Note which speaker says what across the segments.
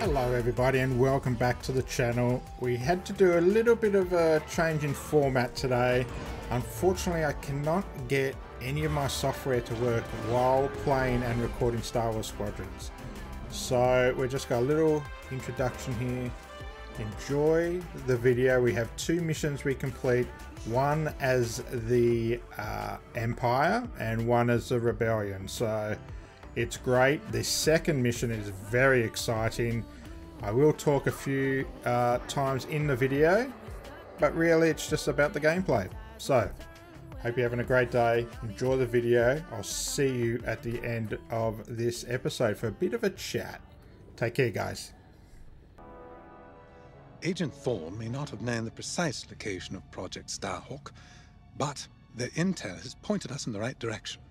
Speaker 1: Hello everybody and welcome back to the channel. We had to do a little bit of a change in format today. Unfortunately I cannot get any of my software to work while playing and recording Star Wars Squadrons. So we just got a little introduction here. Enjoy the video. We have two missions we complete. One as the uh, Empire and one as the Rebellion. So it's great. The second mission is very exciting. I will talk a few uh, times in the video, but really it's just about the gameplay. So, hope you're having a great day. Enjoy the video. I'll see you at the end of this episode for a bit of a chat. Take care, guys.
Speaker 2: Agent Thorn may not have known the precise location of Project Starhawk, but the intel has pointed us in the right direction.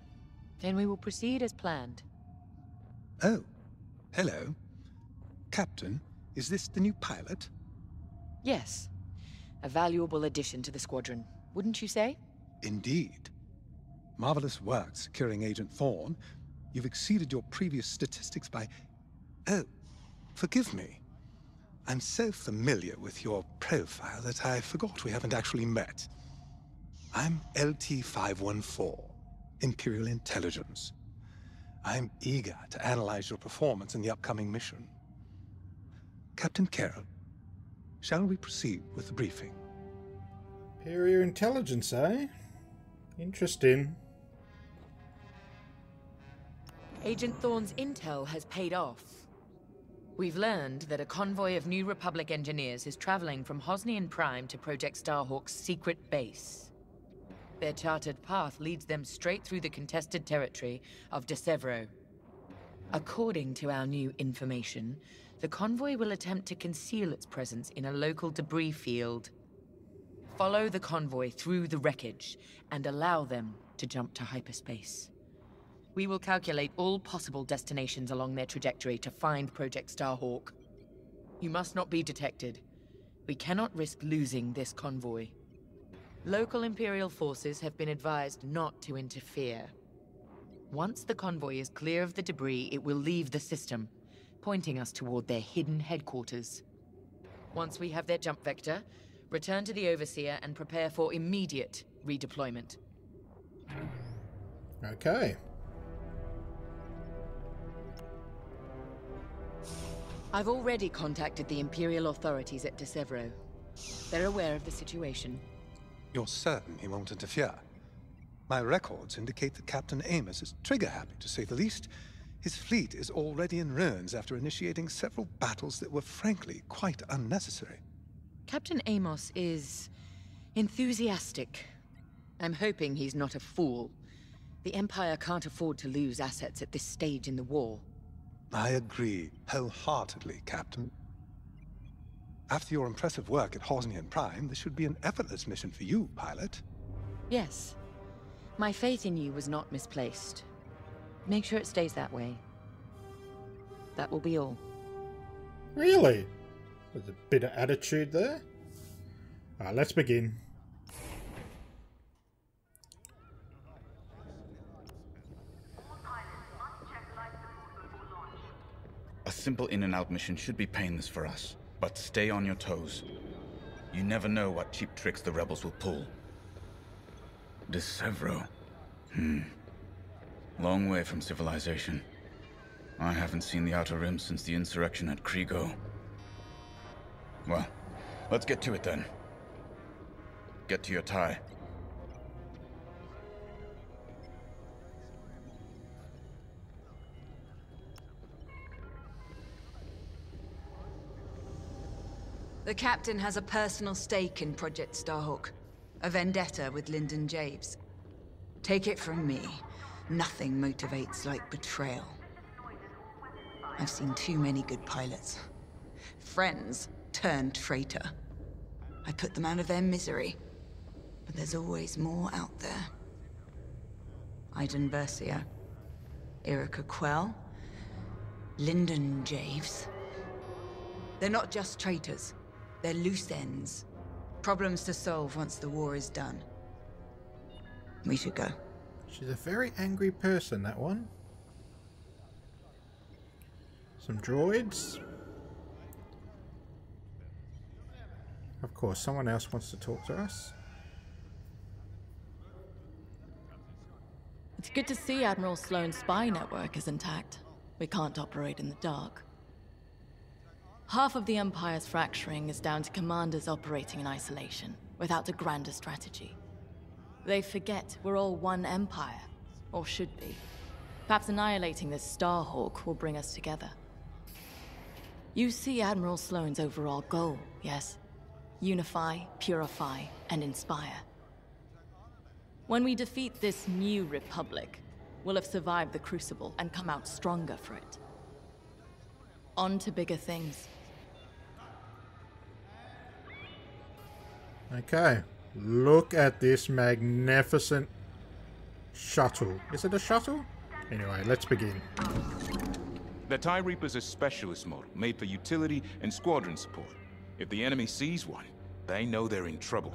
Speaker 3: Then we will proceed as planned.
Speaker 2: Oh, hello. Captain, is this the new pilot?
Speaker 3: Yes. A valuable addition to the squadron, wouldn't you say?
Speaker 2: Indeed. Marvelous work securing Agent Thorn. You've exceeded your previous statistics by... Oh, forgive me. I'm so familiar with your profile that I forgot we haven't actually met. I'm LT-514, Imperial Intelligence. I'm eager to analyze your performance in the upcoming mission. Captain Carroll, shall we proceed with the briefing?
Speaker 1: Superior intelligence, eh? Interesting.
Speaker 3: Agent Thorn's intel has paid off. We've learned that a convoy of New Republic engineers is traveling from Hosnian Prime to Project Starhawk's secret base. Their charted path leads them straight through the contested territory of Desevro. According to our new information, the convoy will attempt to conceal its presence in a local debris field. Follow the convoy through the wreckage and allow them to jump to hyperspace. We will calculate all possible destinations along their trajectory to find Project Starhawk. You must not be detected. We cannot risk losing this convoy. Local Imperial forces have been advised not to interfere. Once the convoy is clear of the debris, it will leave the system, pointing us toward their hidden headquarters. Once we have their jump vector, return to the Overseer and prepare for immediate redeployment.
Speaker 1: Okay.
Speaker 3: I've already contacted the Imperial authorities at Desevro. They're aware of the situation.
Speaker 2: You're certain he won't interfere? My records indicate that Captain Amos is trigger-happy, to say the least. His fleet is already in ruins after initiating several battles that were frankly quite unnecessary.
Speaker 3: Captain Amos is... enthusiastic. I'm hoping he's not a fool. The Empire can't afford to lose assets at this stage in the war.
Speaker 2: I agree wholeheartedly, Captain. After your impressive work at Hosnian Prime, this should be an effortless mission for you, pilot.
Speaker 3: Yes. My faith in you was not misplaced. Make sure it stays that way. That will be all.
Speaker 1: Really? There's a bit of attitude there. Alright, let's begin.
Speaker 4: A simple in and out mission should be painless for us, but stay on your toes. You never know what cheap tricks the rebels will pull. Desevro. Hmm. Long way from civilization. I haven't seen the Outer Rim since the insurrection at Kriego. Well, let's get to it then. Get to your tie.
Speaker 5: The captain has a personal stake in Project Starhawk. A vendetta with Lyndon Javes. Take it from me, nothing motivates like betrayal. I've seen too many good pilots. Friends turned traitor. I put them out of their misery. But there's always more out there. Iden Versio. Erica Quell. Lyndon Javes. They're not just traitors. They're loose ends. Problems to solve once the war is done. We should go.
Speaker 1: She's a very angry person, that one. Some droids. Of course, someone else wants to talk to us.
Speaker 6: It's good to see Admiral Sloane's spy network is intact. We can't operate in the dark. Half of the Empire's fracturing is down to commanders operating in isolation, without a grander strategy. They forget we're all one Empire, or should be. Perhaps annihilating this Starhawk will bring us together. You see Admiral Sloane's overall goal, yes? Unify, purify, and inspire. When we defeat this new Republic, we'll have survived the Crucible and come out stronger for it. On to bigger things.
Speaker 1: Okay. Look at this magnificent shuttle. Is it a shuttle? Anyway, let's begin.
Speaker 7: The TIE Reaper's a specialist model, made for utility and squadron support. If the enemy sees one, they know they're in trouble.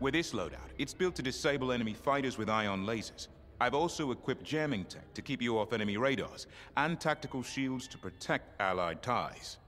Speaker 7: With this loadout, it's built to disable enemy fighters with ion lasers. I've also equipped jamming tech to keep you off enemy radars, and tactical shields to protect allied ties.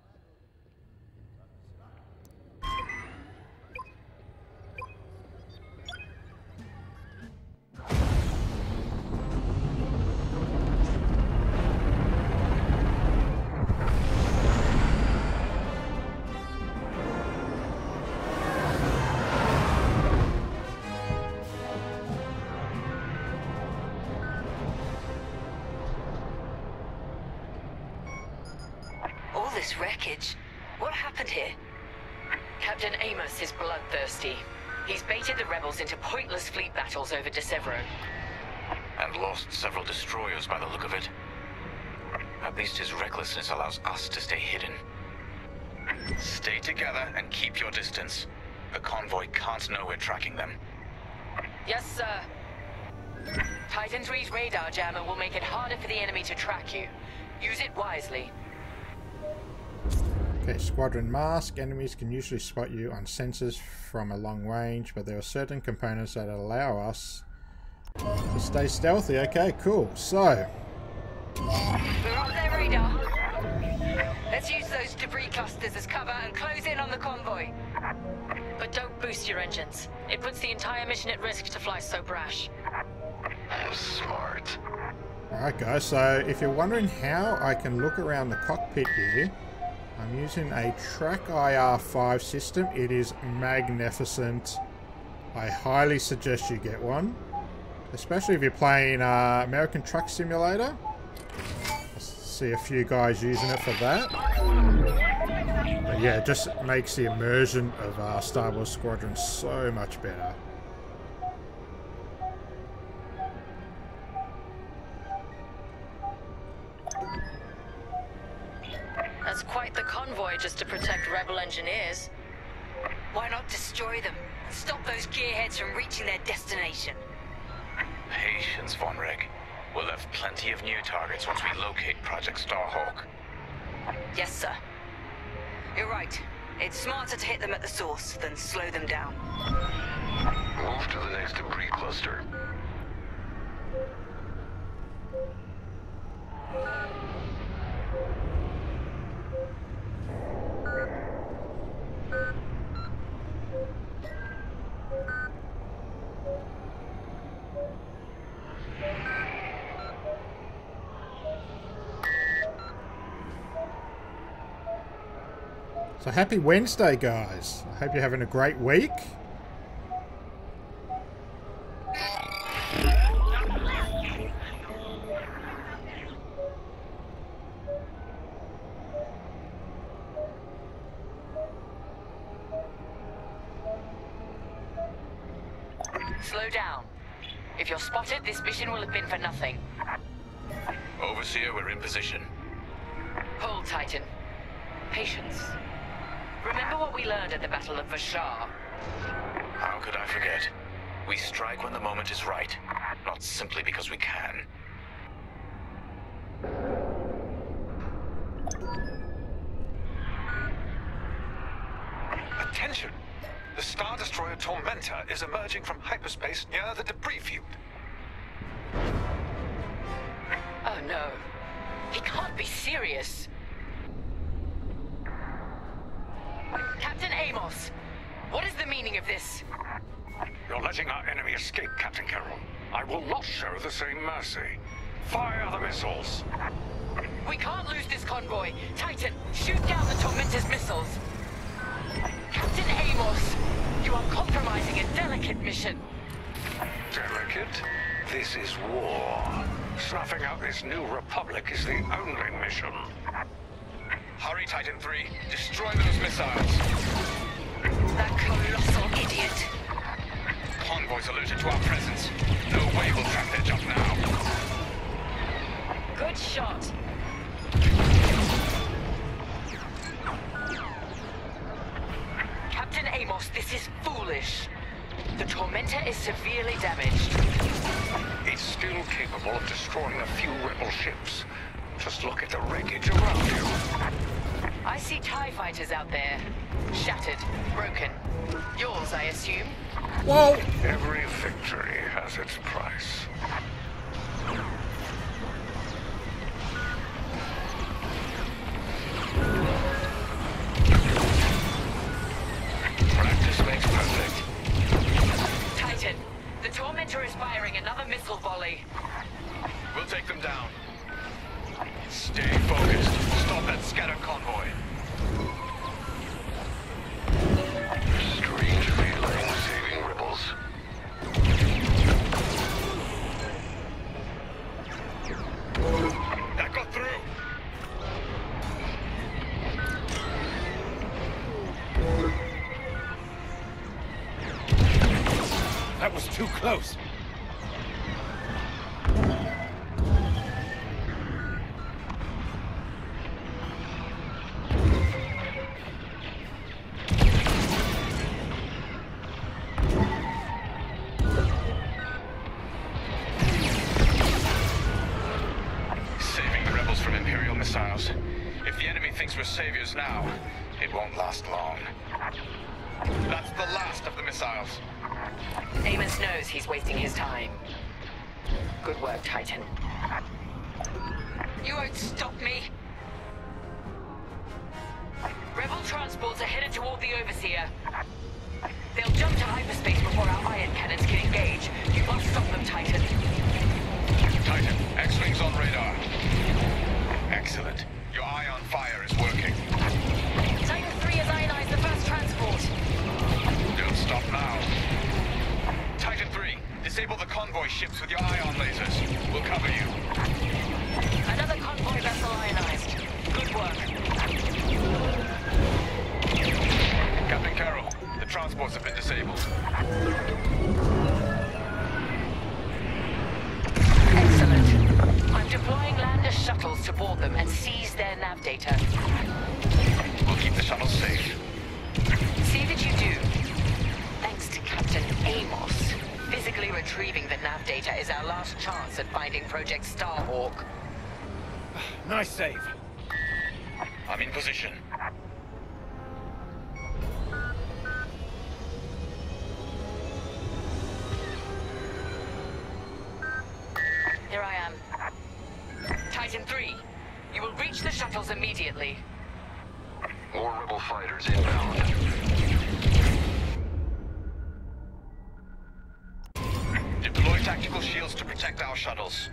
Speaker 3: Over Desevro.
Speaker 4: And lost several destroyers by the look of it. At least his recklessness allows us to stay hidden. Stay together and keep your distance. The convoy can't know we're tracking them.
Speaker 3: Yes, sir. Titan 3's radar jammer will make it harder for the enemy to track you. Use it wisely.
Speaker 1: Okay, squadron mask. Enemies can usually spot you on sensors from a long range, but there are certain components that allow us to stay stealthy. Okay, cool. So,
Speaker 3: We're on their radar. Let's use those debris clusters as cover and close in on the convoy. But don't boost your engines. It puts the entire mission at risk to fly so brash.
Speaker 4: Smart.
Speaker 1: alright guys, so if you're wondering how I can look around the cockpit here, I'm using a Track IR5 system. It is magnificent. I highly suggest you get one. Especially if you're playing uh, American Truck Simulator. I see a few guys using it for that. But yeah, it just makes the immersion of uh, Star Wars Squadron so much better.
Speaker 3: Engineers. Why not destroy them? Stop those gearheads from reaching their destination.
Speaker 4: Patience, Vonreg. We'll have plenty of new targets once we locate Project Starhawk.
Speaker 3: Yes, sir. You're right. It's smarter to hit them at the source than slow them down.
Speaker 4: Move to the next debris cluster.
Speaker 1: So happy Wednesday, guys. I hope you're having a great week.
Speaker 3: No. He can't be serious. Captain Amos, what is the meaning of this?
Speaker 8: You're letting our enemy escape, Captain Carroll. I will not show the same mercy. Fire the missiles.
Speaker 3: We can't lose this convoy. Titan, shoot down the Tormentor's missiles. Captain Amos, you are compromising a delicate mission.
Speaker 8: Delicate? This is war. Snuffing out this new republic is the only mission.
Speaker 9: Hurry, Titan 3. Destroy those missiles.
Speaker 3: That colossal idiot.
Speaker 9: Convoys alerted to our presence. No way we'll track their jump now.
Speaker 3: Good shot. Captain Amos, this is foolish. The Tormentor is severely damaged.
Speaker 8: It's still capable of destroying a few rebel ships. Just look at the wreckage around you.
Speaker 3: I see TIE fighters out there. Shattered, broken. Yours, I assume?
Speaker 1: Whoa!
Speaker 8: Every victory has its price.
Speaker 3: Volley.
Speaker 9: We'll take them down. Stay focused. Stop that scatter convoy.
Speaker 8: Strange feeling saving rebels.
Speaker 9: That got through. That was too close.
Speaker 3: Good work, Titan. You won't stop me. Rebel transports are headed toward the Overseer. They'll jump to hyperspace before our ion cannons can engage. You must stop them, Titan.
Speaker 9: Titan, X-Wing's on radar. Excellent. Your ion fire is working. Disable the convoy ships with your ion lasers. We'll cover you.
Speaker 3: Another convoy vessel ionized. Good work.
Speaker 9: Captain Carroll, the transports have been disabled.
Speaker 3: Excellent. I'm deploying lander shuttles to board them and seize their nav data.
Speaker 9: We'll keep the shuttles safe.
Speaker 3: See that you do. Thanks to Captain Amos, physically retrieving the nav data is our last chance at finding Project Starhawk.
Speaker 9: Nice save. I'm in position.
Speaker 3: Here I am. Titan 3, you will reach the shuttles immediately.
Speaker 8: More rebel fighters inbound.
Speaker 9: Shuttles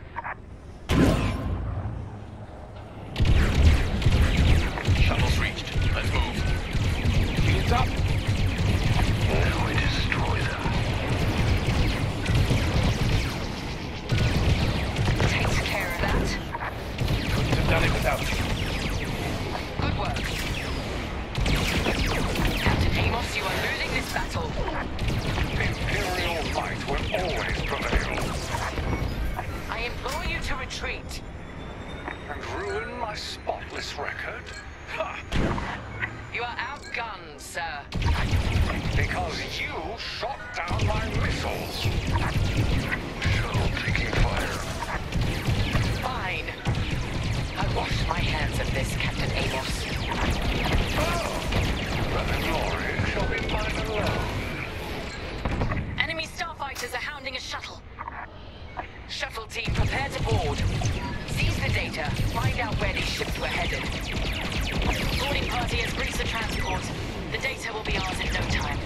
Speaker 8: Shuttle
Speaker 3: team, prepare to board. Seize the data. Find out where these ships were headed. Boarding party has breached the transport. The data will be ours in no time.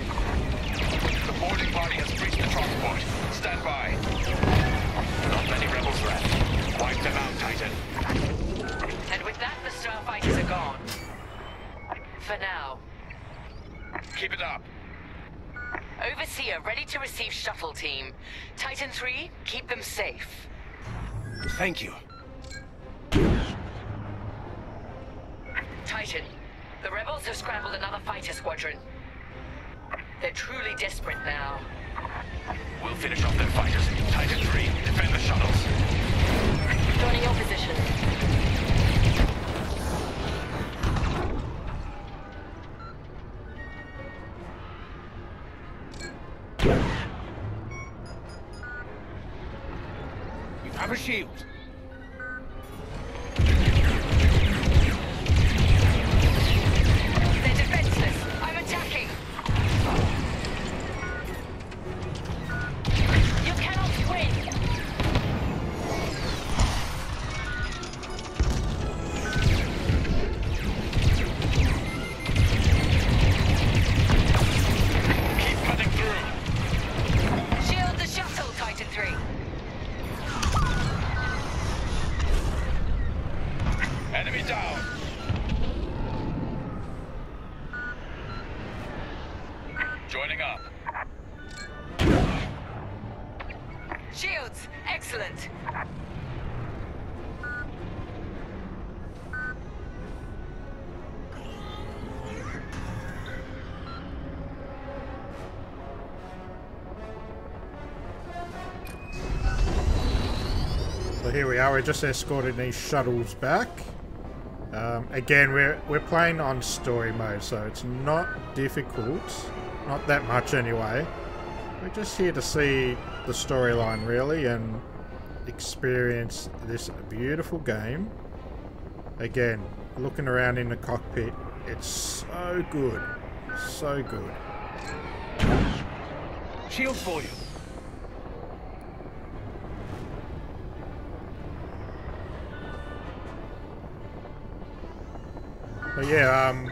Speaker 8: The boarding party has breached the transport. Stand by. Not many rebels left. Wipe them out, Titan.
Speaker 3: And with that, the starfighters are gone. For now.
Speaker 8: Keep it up.
Speaker 3: Overseer ready to receive shuttle team. Titan 3, keep them safe.
Speaker 8: Thank you.
Speaker 3: Titan, the rebels have scrambled another fighter squadron. They're truly desperate now.
Speaker 8: We'll finish off their fighters. Titan 3, defend the shuttles.
Speaker 3: Joining your position.
Speaker 8: You
Speaker 1: here we are, we're just escorting these shuttles back. Um, again, we're, we're playing on story mode, so it's not difficult. Not that much anyway. We're just here to see the storyline really and experience this beautiful game. Again, looking around in the cockpit, it's so good. So good.
Speaker 8: Shield for you.
Speaker 1: But yeah, um,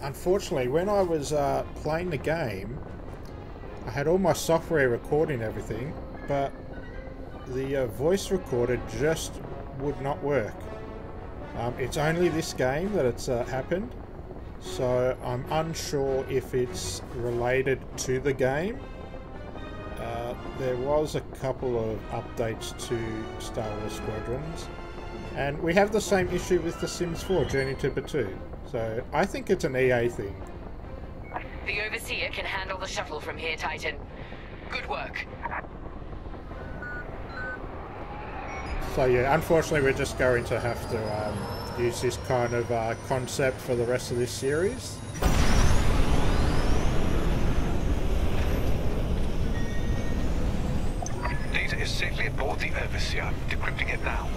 Speaker 1: unfortunately, when I was uh, playing the game, I had all my software recording everything, but the uh, voice recorder just would not work. Um, it's only this game that it's uh, happened, so I'm unsure if it's related to the game. Uh, there was a couple of updates to Star Wars Squadrons, and we have the same issue with The Sims 4 Journey to Batuu. So I think it's an EA thing.
Speaker 3: The Overseer can handle the shuttle from here, Titan. Good work.
Speaker 1: So yeah, unfortunately, we're just going to have to um, use this kind of uh, concept for the rest of this series.
Speaker 8: Data is safely aboard the Overseer. Decrypting it now.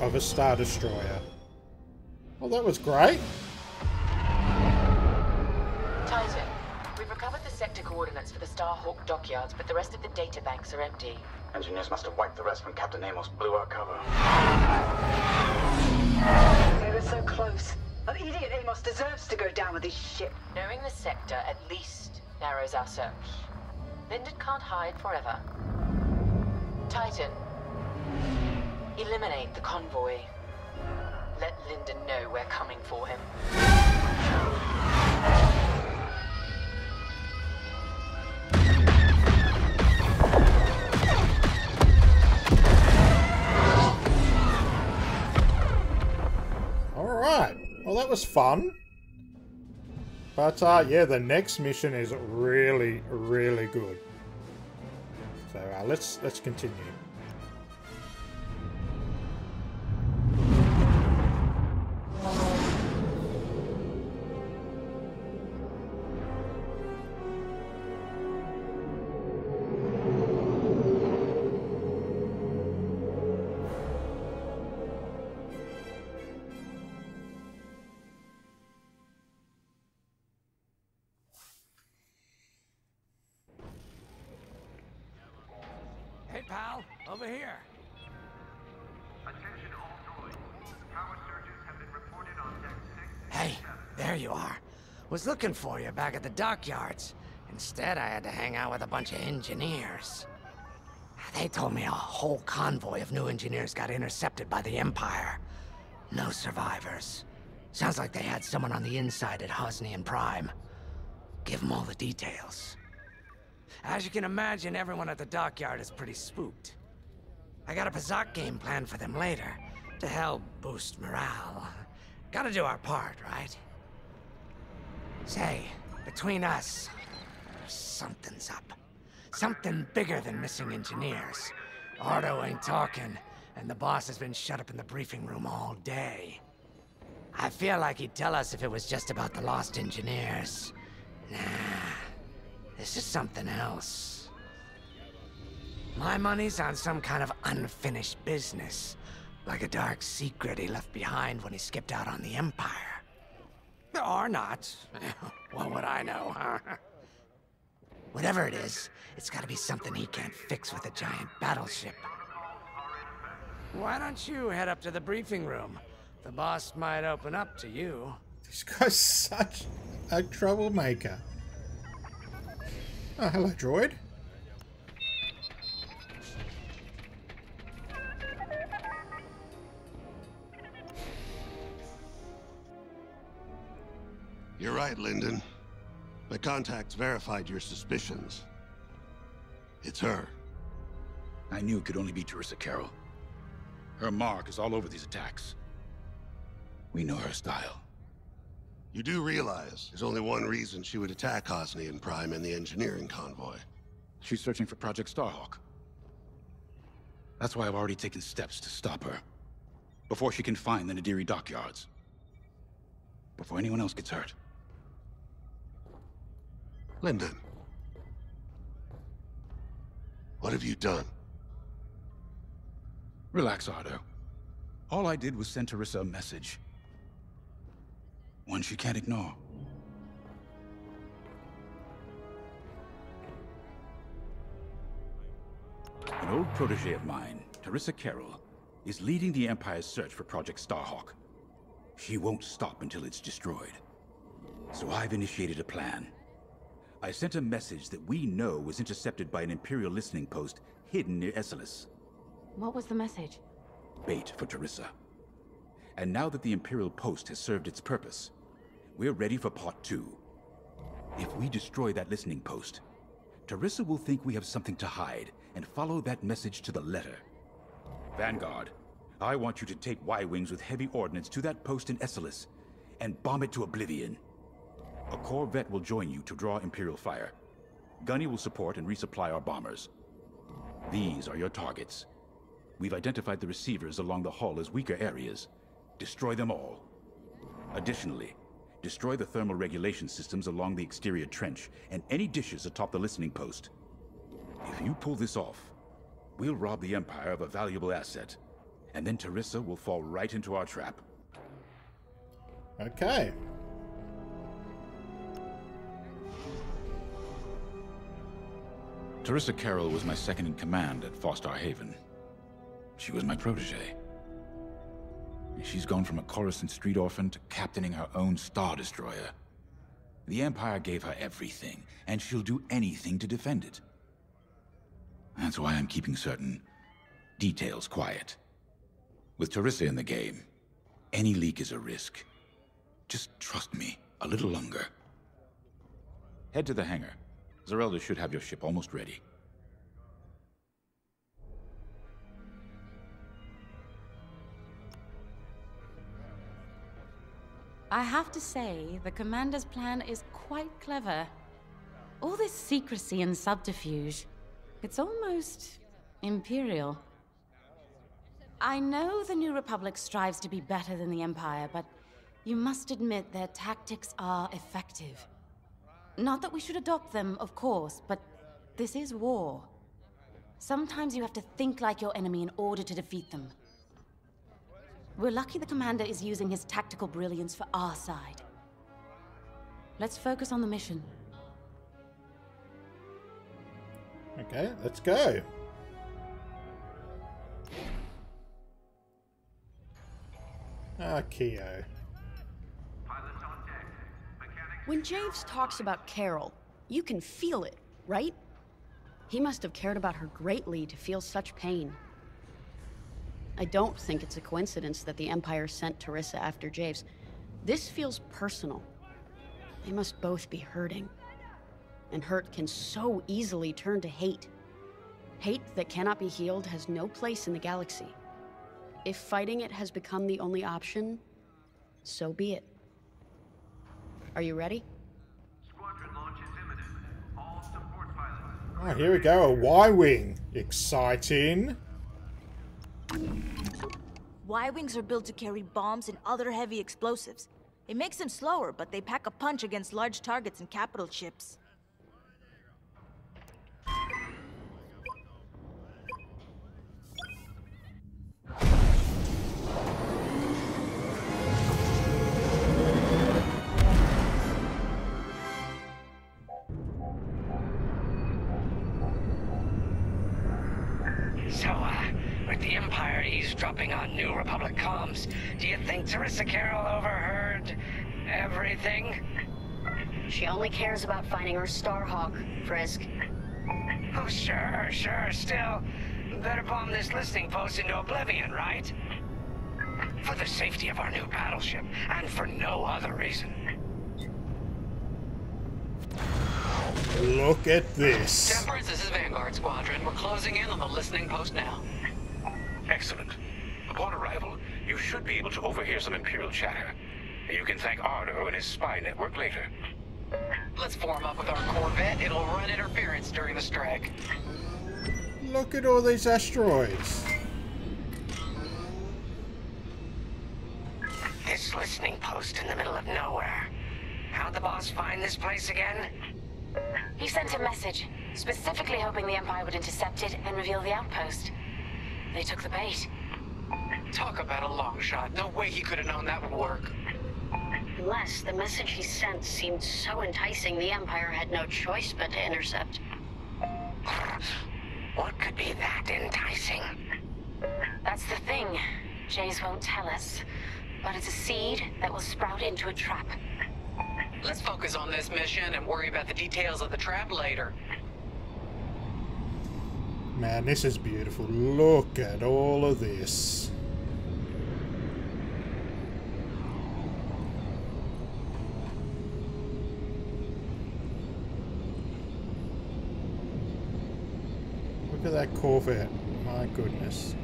Speaker 1: Of a Star Destroyer. Well, that was great.
Speaker 3: Titan, we've recovered the sector coordinates for the Starhawk dockyards, but the rest of the data banks are empty.
Speaker 10: Engineers must have wiped the rest when Captain Amos blew our cover.
Speaker 11: They were so close. That idiot Amos deserves to go down with his ship.
Speaker 3: Knowing the sector at least narrows our search. Lyndon can't hide forever. Titan, eliminate the convoy. Let Lyndon know we're coming for him.
Speaker 1: Alright, well that was fun. But uh, yeah, the next mission is really, really good. So uh, let's let's continue.
Speaker 12: Looking for you back at the dockyards. Instead, I had to hang out with a bunch of engineers. They told me a whole convoy of new engineers got intercepted by the Empire. No survivors. Sounds like they had someone on the inside at Hosnian Prime. Give them all the details. As you can imagine, everyone at the dockyard is pretty spooked. I got a Pazaak game planned for them later, to help boost morale. Gotta do our part, right? Say, between us, something's up. Something bigger than missing engineers. Ardo ain't talking, and the boss has been shut up in the briefing room all day. I feel like he'd tell us if it was just about the lost engineers. Nah, this is something else. My money's on some kind of unfinished business. Like a dark secret he left behind when he skipped out on the Empire. Or not. what would I know? Whatever it is, it's gotta be something he can't fix with a giant battleship. Why don't you head up to the briefing room? The boss might open up to you.
Speaker 1: This guy's such a troublemaker. Oh, hello, droid.
Speaker 13: You're right, Lyndon. My contacts verified your suspicions. It's her.
Speaker 4: I knew it could only be Teresa Carroll. Her mark is all over these attacks. We know her style.
Speaker 13: You do realize there's only one reason she would attack Hosnian Prime and the engineering convoy.
Speaker 4: She's searching for Project Starhawk. That's why I've already taken steps to stop her. Before she can find the Nadiri dockyards. Before anyone else gets hurt.
Speaker 13: Lyndon. What have you done?
Speaker 4: Relax, Ardo. All I did was send Teresa a message. One she can't ignore. An old protege of mine, Teresa Carroll, is leading the Empire's search for Project Starhawk. She won't stop until it's destroyed. So I've initiated a plan. I sent a message that we know was intercepted by an Imperial listening post hidden near Esselis.
Speaker 14: What was the message?
Speaker 4: Bait for Teresa. And now that the Imperial post has served its purpose, we're ready for part two. If we destroy that listening post, Teresa will think we have something to hide and follow that message to the letter. Vanguard, I want you to take Y-Wings with heavy ordnance to that post in Esselis and bomb it to oblivion. A Corvette will join you to draw Imperial fire. Gunny will support and resupply our bombers. These are your targets. We've identified the receivers along the hull as weaker areas. Destroy them all. Additionally, destroy the thermal regulation systems along the exterior trench and any dishes atop the listening post. If you pull this off, we'll rob the Empire of a valuable asset, and then Teresa will fall right into our trap.
Speaker 1: Okay.
Speaker 4: Teresa Carroll was my second in command at Fostar Haven. She was my protege. She's gone from a Coruscant street orphan to captaining her own Star Destroyer. The Empire gave her everything, and she'll do anything to defend it. That's why I'm keeping certain details quiet. With Teresa in the game, any leak is a risk. Just trust me a little longer. Head to the hangar. Zerelda should have your ship almost ready.
Speaker 14: I have to say, the Commander's plan is quite clever. All this secrecy and subterfuge, it's almost imperial. I know the New Republic strives to be better than the Empire, but you must admit their tactics are effective. Not that we should adopt them, of course, but this is war. Sometimes you have to think like your enemy in order to defeat them. We're lucky the commander is using his tactical brilliance for our side. Let's focus on the mission.
Speaker 1: Okay, let's go. Ah, Keo.
Speaker 15: When Javes talks about Carroll, you can feel it, right? He must have cared about her greatly to feel such pain. I don't think it's a coincidence that the Empire sent Teresa after Javes. This feels personal. They must both be hurting. And hurt can so easily turn to hate. Hate that cannot be healed has no place in the galaxy. If fighting it has become the only option, so be it. Are you ready?
Speaker 1: Oh, here we go, a Y-Wing. Exciting.
Speaker 16: Y-Wings are built to carry bombs and other heavy explosives. It makes them slower, but they pack a punch against large targets and capital ships.
Speaker 12: New Republic comms, do you think Teresa Carroll overheard everything?
Speaker 17: She only cares about finding her Starhawk, Frisk.
Speaker 12: Oh, sure, sure. Still, better bomb this listening post into oblivion, right? For the safety of our new battleship, and for no other reason.
Speaker 1: Look at this.
Speaker 18: Temperance, this is Vanguard Squadron. We're closing in on the listening post now.
Speaker 9: Excellent. Upon arrival, you should be able to overhear some Imperial chatter. You can thank Ardo and his spy network later.
Speaker 18: Let's form up with our Corvette. It'll run interference during the strike.
Speaker 1: Look at all these asteroids.
Speaker 12: This listening post in the middle of nowhere. How'd the boss find this place again?
Speaker 17: He sent a message, specifically hoping the Empire would intercept it and reveal the outpost. They took the bait.
Speaker 18: Talk about a long shot. No way he could have known that would work.
Speaker 17: Unless the message he sent seemed so enticing the Empire had no choice but to intercept.
Speaker 12: What could be that enticing?
Speaker 17: That's the thing. Javes won't tell us. But it's a seed that will sprout into a trap.
Speaker 18: Let's focus on this mission and worry about the details of the trap later.
Speaker 1: Man, this is beautiful. Look at all of this. Look at that Corvette. My goodness.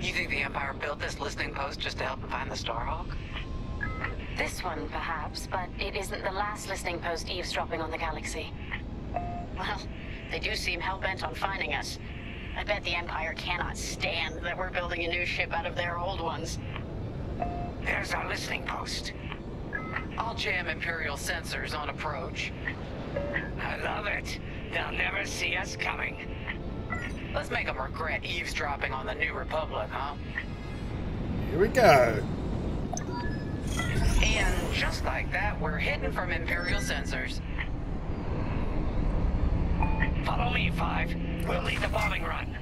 Speaker 18: You think the Empire built this listening post just to help them find the Starhawk?
Speaker 17: This one, perhaps, but it isn't the last listening post eavesdropping on the galaxy. Well, they do seem hell-bent on finding us. I bet the Empire cannot stand that we're building a new ship out of their old ones.
Speaker 12: There's our listening post.
Speaker 18: I'll jam Imperial sensors on approach.
Speaker 12: I love it. They'll never see us coming.
Speaker 18: Let's make them regret eavesdropping on the New Republic, huh?
Speaker 1: Here we go.
Speaker 18: And just like that, we're hidden from Imperial sensors.
Speaker 12: Follow me, Five. We'll lead the bombing run.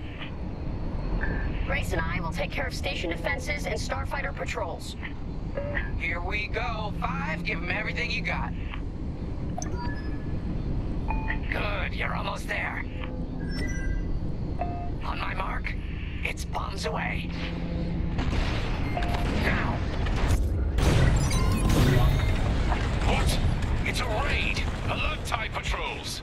Speaker 17: Grace and I will take care of station defenses and starfighter patrols.
Speaker 18: Here we go. Five, give them everything you got.
Speaker 12: Good, you're almost there. On my mark, it's bombs away. Now.
Speaker 9: What? It's a raid! Alert TIE patrols!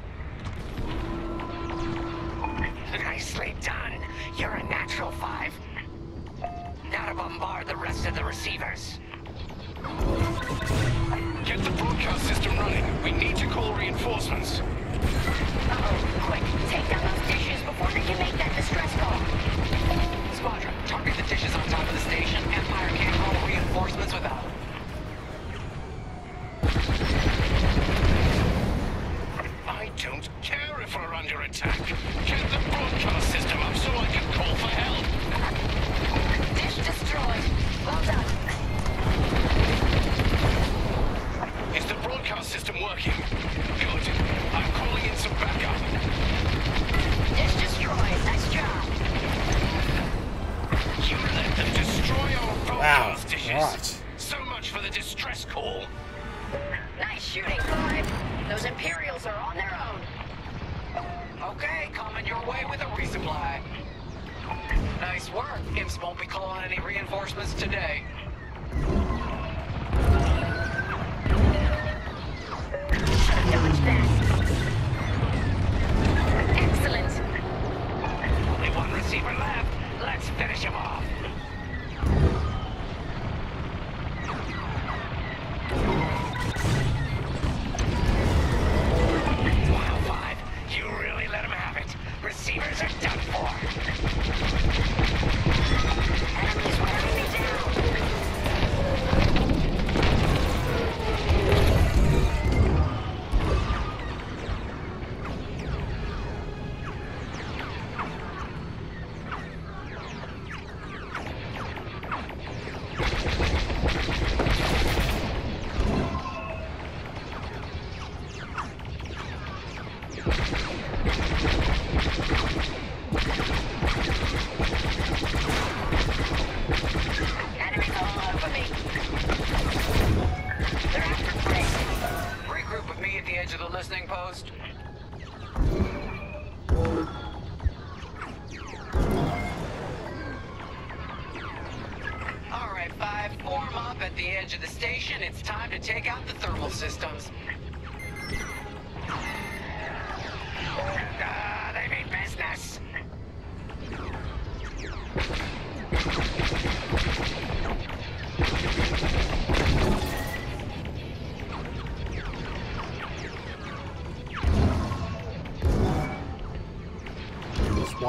Speaker 12: Nicely done. You're a natural, Five. Now to bombard the rest of the receivers.
Speaker 9: Get the broadcast system running. We need to call reinforcements.
Speaker 17: Uh-oh, quick, take down those dishes before they can make that distress call.
Speaker 18: Squadron, target the dishes on top of the station. Empire can't call reinforcements without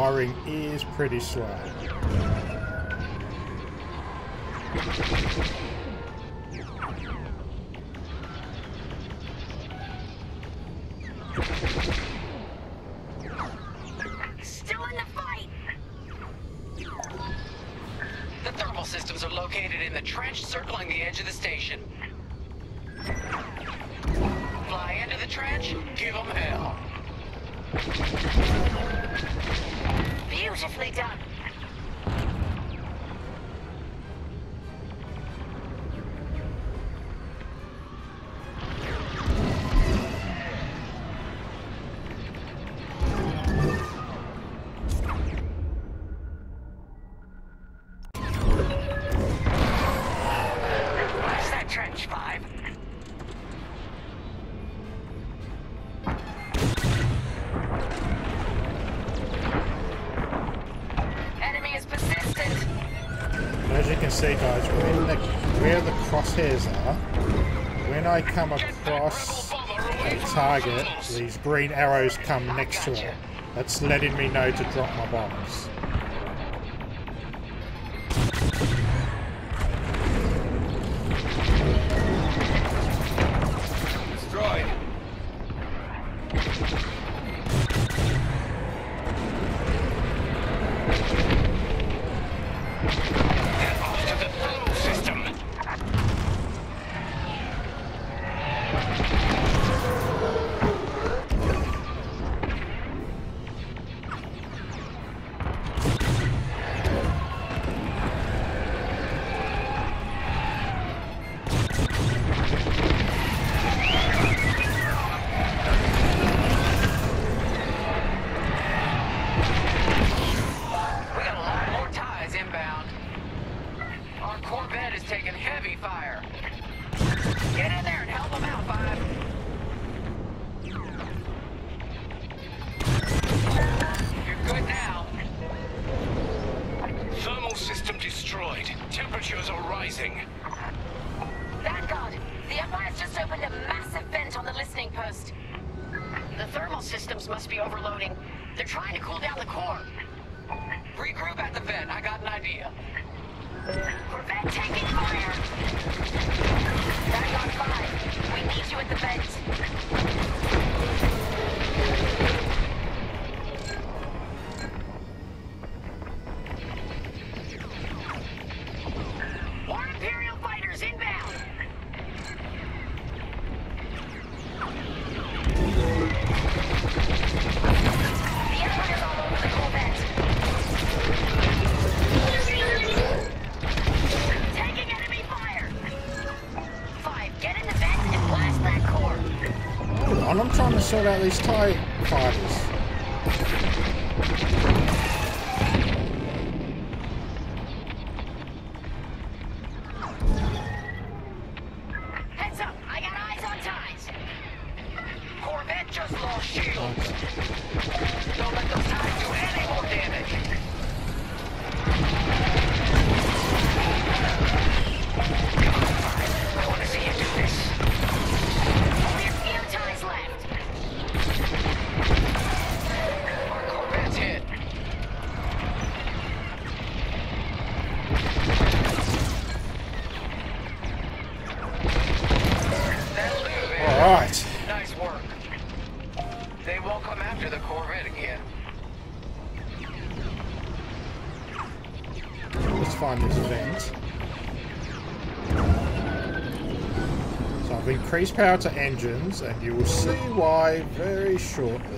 Speaker 1: wiring is pretty slow. can see, guys, when the, where the crosshairs are, when I come across a target, these green arrows come next to it. That's letting me know to drop my bombs.
Speaker 7: destroyed.
Speaker 9: Temperatures are rising.
Speaker 17: Vanguard, the Empire's just opened a massive vent on the listening post. The thermal systems must be overloading. They're trying to cool down the core.
Speaker 18: Regroup at the vent. I got an idea.
Speaker 17: Prevent taking fire! Vanguard 5, we need you at the vent.
Speaker 1: So power to engines, and you will see why very shortly.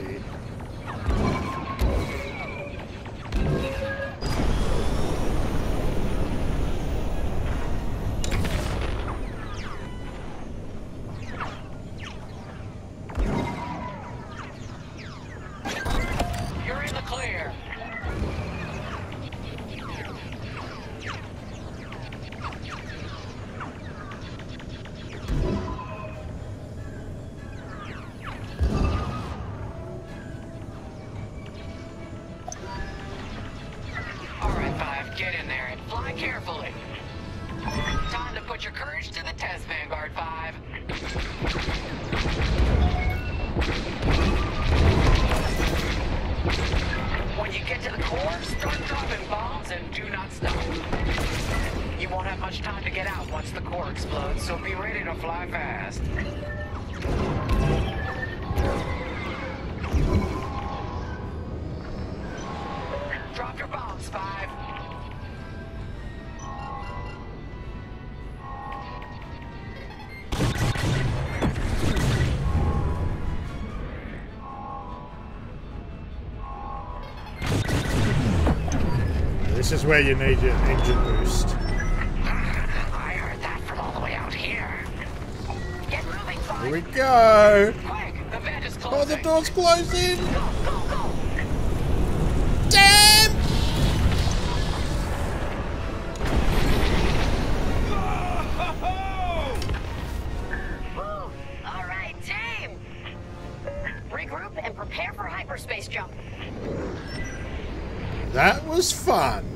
Speaker 18: Carefully. Time to put your courage to the test, Vanguard 5. When you get to the core, start dropping bombs and do not stop. You won't have much time to get out once the core explodes, so be ready to fly fast. Drop your bombs, Five.
Speaker 1: Where you need your engine boost.
Speaker 18: I heard that from all the way out here. Get moving.
Speaker 1: Here we go.
Speaker 18: Quick, the vent is
Speaker 1: Oh, the door's closing.
Speaker 18: Go, go, go.
Speaker 1: Damn!
Speaker 17: All right, team! Regroup and prepare for hyperspace jump.
Speaker 1: That was fun.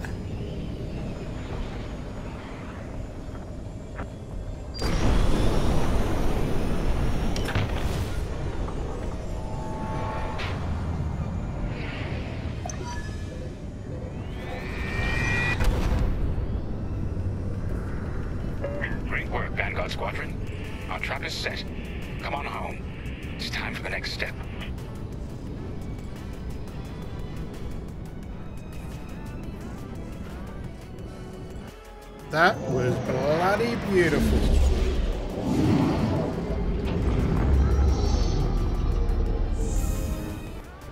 Speaker 1: Beautiful.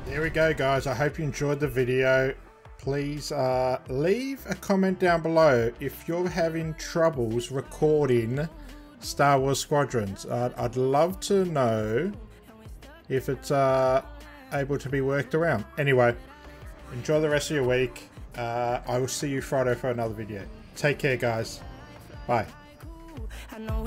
Speaker 1: There we go, guys. I hope you enjoyed the video. Please uh, leave a comment down below if you're having troubles recording Star Wars Squadrons. Uh, I'd love to know if it's uh, able to be worked around. Anyway, enjoy the rest of your week. Uh, I will see you Friday for another video. Take care, guys. Bye.
Speaker 19: I know